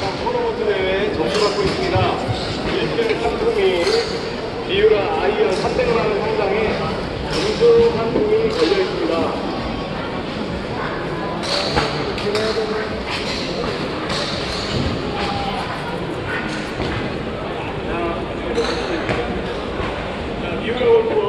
토너먼트 대회에 점수 받고 있습니다. 1등 상품이 비유라 아이언 3등을 하는 상당에 점수 상품이 걸려 있습니다. 자, 비유라 골프